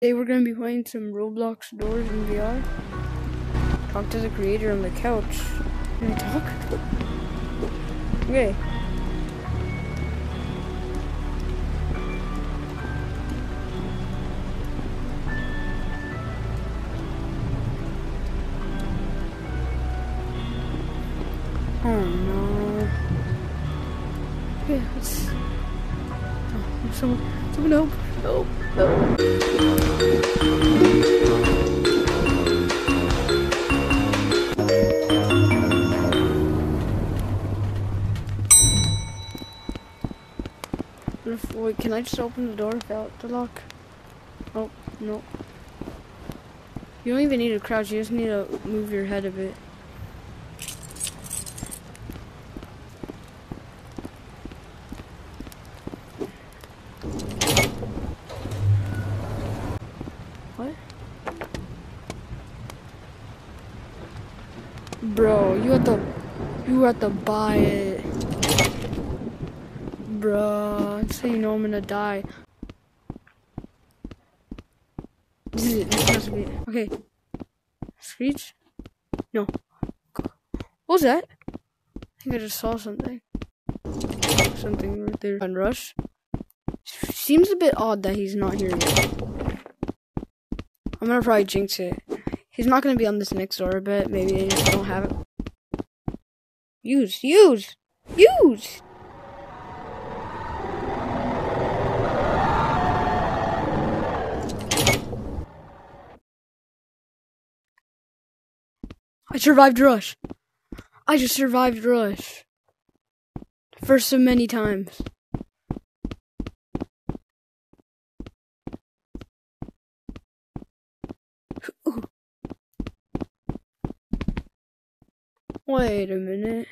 Today we're gonna be playing some Roblox Doors in VR. Talk to the creator on the couch. Can I talk? Okay. Oh no. Let's. Oh, someone, someone help! Wait, can I just open the door without the lock? Oh, no. You don't even need to crouch, you just need to move your head a bit. Bro, you have to you have to buy it. Bruh, so you know I'm gonna die. This is it, this has to be it. Okay. Screech? No. What was that? I think I just saw something. Something right there. And Rush? Seems a bit odd that he's not here yet. I'm gonna probably jinx it. He's not gonna be on this next door, but maybe they just don't have it. Use, use, use! I survived Rush. I just survived Rush. For so many times. Wait a minute.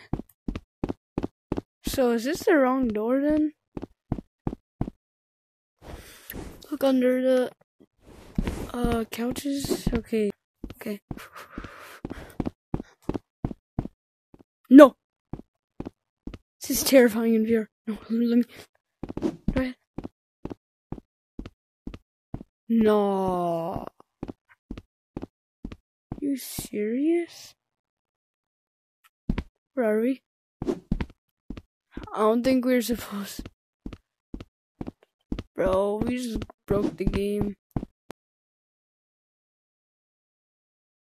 So is this the wrong door then? Look under the uh couches. Okay. Okay. No. This is terrifying in VR. No, let me. Go ahead. No. You serious? Where are we? I don't think we're supposed. Bro, we just broke the game.